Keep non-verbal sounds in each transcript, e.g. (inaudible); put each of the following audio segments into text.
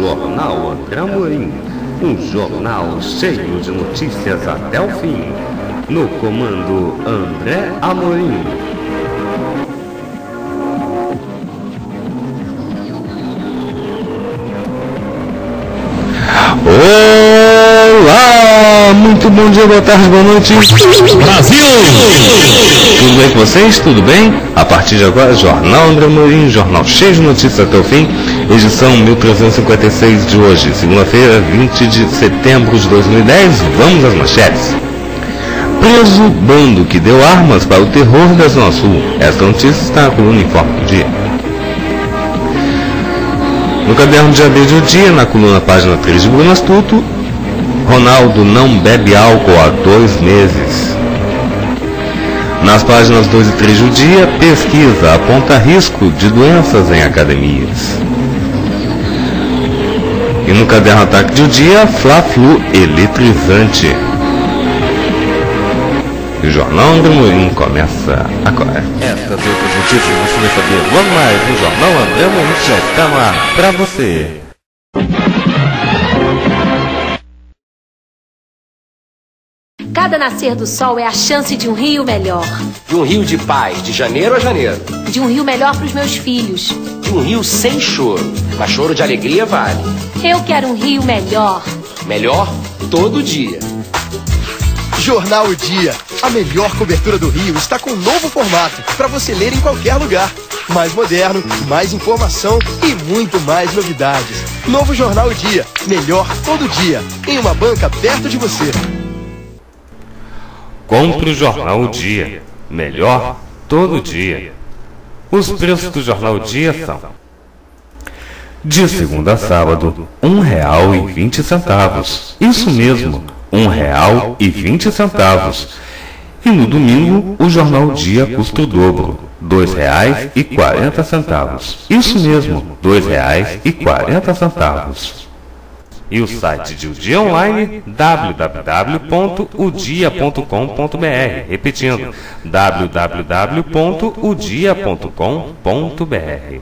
Jornal André Amorim, um jornal cheio de notícias até o fim. No comando André Amorim. Olá! Muito bom dia, boa tarde, boa noite. Brasil! Tudo bem com vocês? Tudo bem? A partir de agora, Jornal André Morim, jornal cheio de notícias até o fim, edição 1356 de hoje, segunda-feira, 20 de setembro de 2010. Vamos às manchetes. Preso bando que deu armas para o terror da Zona Sul. Esta notícia está na coluna Informe do Dia. No caderno de AB do dia, na coluna página 3 de Bruno Astuto, Ronaldo não bebe álcool há dois meses. Nas páginas 2 e 3 do dia, pesquisa aponta risco de doenças em academias. E no caderno ataque do dia, Fla-Flu eletrizante. E o Jornal André começa agora. Estas e outras notícias você vai saber logo mais no Jornal André já está no ar você. Cada nascer do sol é a chance de um rio melhor. De um rio de paz, de janeiro a janeiro. De um rio melhor para os meus filhos. De um rio sem choro, mas choro de alegria vale. Eu quero um rio melhor. Melhor todo dia. Jornal O Dia. A melhor cobertura do Rio está com um novo formato para você ler em qualquer lugar. Mais moderno, mais informação e muito mais novidades. Novo Jornal O Dia. Melhor todo dia. Em uma banca perto de você. Compre o Jornal O Dia. Melhor todo dia. Os preços do Jornal O Dia são de segunda a sábado, vinte centavos. Isso mesmo, um real e vinte centavos. No domingo, o Jornal O Dia custa o dobro, e quarenta centavos. Isso mesmo, dois reais e o site de O Dia Online, www.udia.com.br. Repetindo, www.udia.com.br.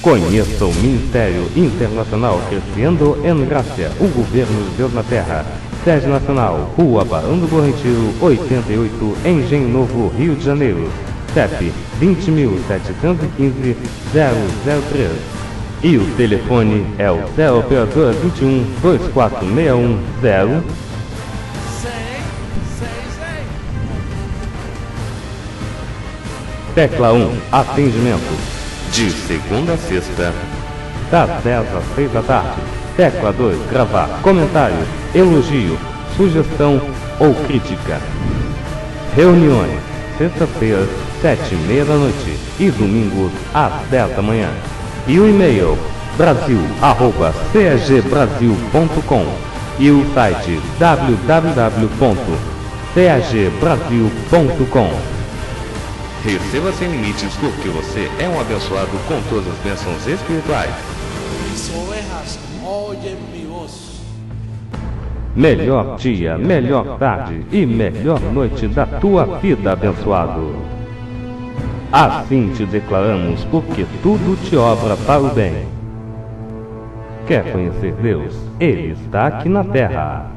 Conheça o Ministério Internacional Crescendo em Graça, o governo de Deus na Terra. Sede Nacional, Rua Barão do Bom Retiro, 88, Engenho Novo, Rio de Janeiro. CEP 20.715-003. E o telefone é o 0 operador 21 2461 0 Tecla 1 Atendimento. De segunda a sexta. Das 10 às 6 da tarde. Tecla 2 Gravar Comentário Elogio Sugestão ou crítica. Reuniões Sexta-feira 7 e meia da noite. E domingos às 10 da manhã e o e-mail brasil@cagbrasil.com e o site www.cagbrasil.com. Receba sem limites porque você é um abençoado com todas as bênçãos espirituais. Mis ovejas oyen mi voz. Melhor dia, melhor tarde e melhor noite da tua vida, abençoado. Assim te declaramos, porque tudo te obra para o bem. Quer conhecer Deus? Ele está aqui na terra.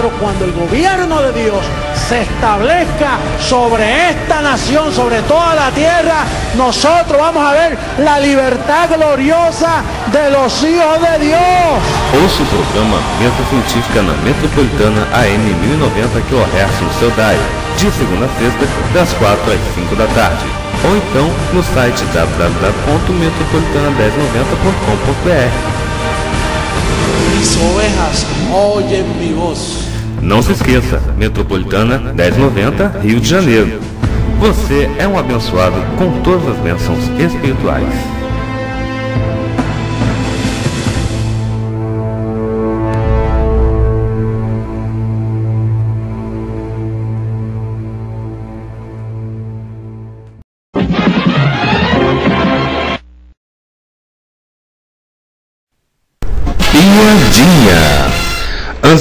Pero cuando el gobierno de Dios se establezca sobre esta nación, sobre toda la tierra, nosotros vamos a ver la libertad gloriosa de los hijos de Dios. Ouça o programa Mesa Científica na Metropolitana AM 1090 kHz no seu DAI, de segunda a sexta, das 4 às 5 da tarde. Ou então no site www.metropolitana1090.com.br. Mis ovejas oyen mi voz. Não se esqueça, Metropolitana 1090, Rio de Janeiro. Você é um abençoado com todas as bênçãos espirituais.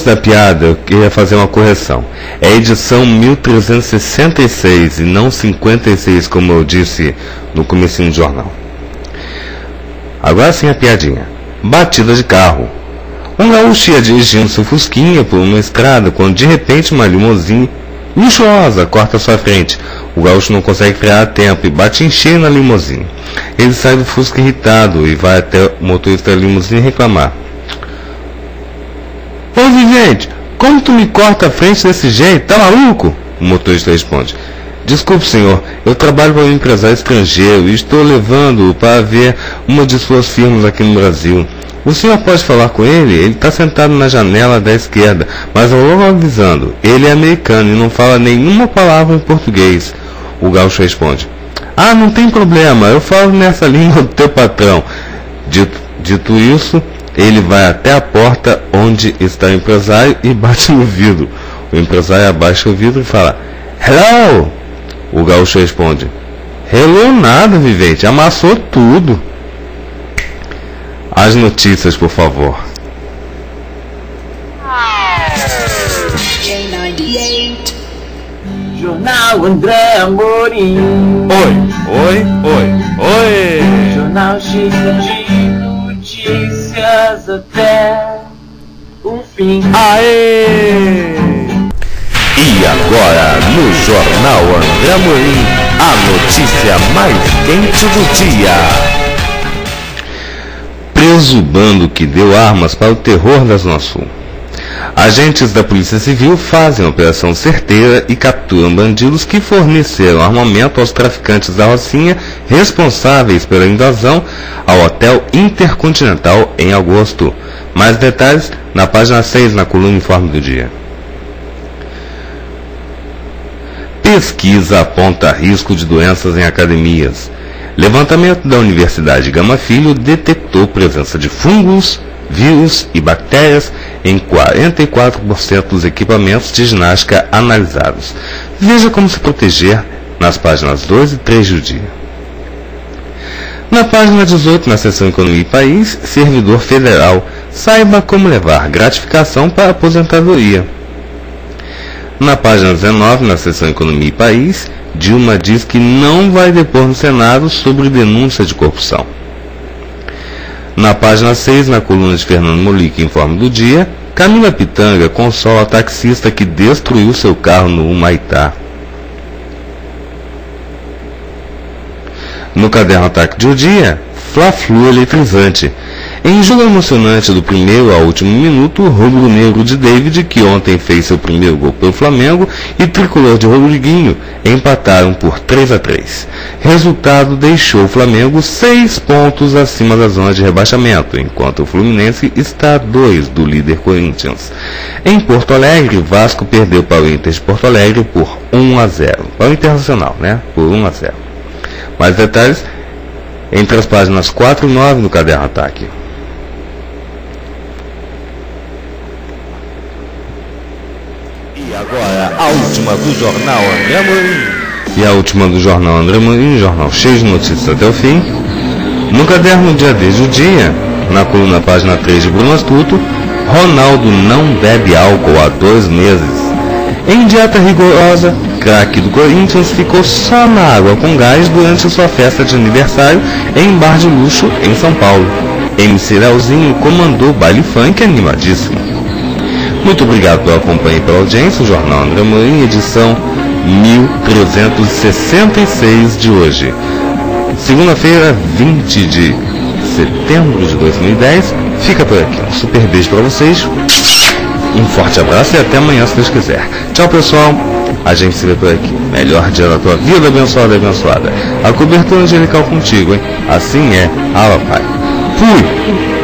Da piada, eu queria fazer uma correção. É edição 1366 e não 56, como eu disse no começo do jornal. Agora sim a piadinha. Batida de carro. Um gaúcho ia dirigindo seu fusquinha por uma estrada quando de repente uma limusine luxuosa corta sua frente. O gaúcho não consegue frear a tempo e bate em cheio na limusine. Ele sai do fusca irritado e vai até o motorista da limusine reclamar. Ô vivente, como tu me corta a frente desse jeito? Tá maluco? O motorista responde. Desculpe, senhor, eu trabalho para um empresário estrangeiro e estou levando-o para ver uma de suas firmas aqui no Brasil. O senhor pode falar com ele? Ele está sentado na janela da esquerda, mas eu vou avisando, ele é americano e não fala nenhuma palavra em português. O gaúcho responde. Ah, não tem problema, eu falo nessa (laughs) língua do teu patrão. Dito, dito isso, ele vai até a porta onde está o empresário e bate no vidro. O empresário abaixa o vidro e fala: Hello! O gaúcho responde: Hello nada, vivente, amassou tudo. As notícias, por favor. Jornal André Amorim. Oi, oi, oi, oi! Jornal cheio notícias até o fim. Aê! E agora, no Jornal André Amorim, a notícia mais quente do dia. Preso bando que deu armas para o terror da Zona Sul. Agentes da Polícia Civil fazem operação certeira e capturam bandidos que forneceram armamento aos traficantes da Rocinha responsáveis pela invasão ao Hotel Intercontinental em agosto. Mais detalhes na página 6 na coluna Informe do Dia. Pesquisa aponta risco de doenças em academias. Levantamento da Universidade Gama Filho detectou presença de fungos, vírus e bactérias em 44% dos equipamentos de ginástica analisados. Veja como se proteger nas páginas 2 e 3 do dia. Na página 18, na seção Economia e País, servidor federal, saiba como levar gratificação para aposentadoria. Na página 19, na seção Economia e País, Dilma diz que não vai depor no Senado sobre denúncia de corrupção. Na página 6, na coluna de Fernando Molique, informe do dia, Camila Pitanga consola taxista que destruiu seu carro no Humaitá. No caderno Ataque de um Dia, Fla-Flu eletrizante. Em jogo emocionante do primeiro ao último minuto, o rubro-negro de David, que ontem fez seu primeiro gol pelo Flamengo, e tricolor de Rodriguinho empataram por 3 a 3. Resultado deixou o Flamengo seis pontos acima da zona de rebaixamento, enquanto o Fluminense está a dois do líder Corinthians. Em Porto Alegre, Vasco perdeu para o Inter de Porto Alegre por 1 a 0. Para o Internacional, né? Por 1 a 0. Mais detalhes entre as páginas 4 e 9 do caderno Ataque. Agora, a última do jornal André Amorim. E a última do jornal André Amorim, jornal cheio de notícias até o fim. No caderno Dia desde o Dia, na coluna página 3 de Bruno Astuto, Ronaldo não bebe álcool há dois meses. Em dieta rigorosa, craque do Corinthians ficou só na água com gás durante sua festa de aniversário em bar de luxo em São Paulo. MC Leozinho comandou baile funk animadíssimo. Muito obrigado pela companhia e pela audiência. O Jornal André Morim, edição 1366 de hoje. Segunda-feira, 20 de setembro de 2010. Fica por aqui. Um super beijo para vocês. Um forte abraço e até amanhã, se Deus quiser. Tchau, pessoal. A gente se vê por aqui. Melhor dia da tua vida, abençoada abençoada. A cobertura angelical contigo, hein? Assim é. Ah, Pai. Fui!